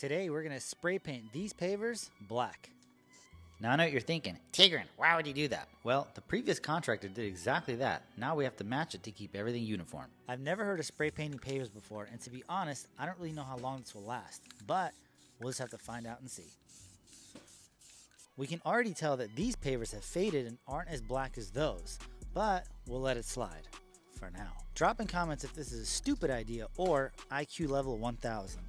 Today we're gonna spray paint these pavers black. Now I know what you're thinking. Tigran, why would you do that? Well, the previous contractor did exactly that. Now we have to match it to keep everything uniform. I've never heard of spray painting pavers before, and to be honest, I don't really know how long this will last, but we'll just have to find out and see. We can already tell that these pavers have faded and aren't as black as those, but we'll let it slide for now. Drop in comments if this is a stupid idea or IQ level 1000.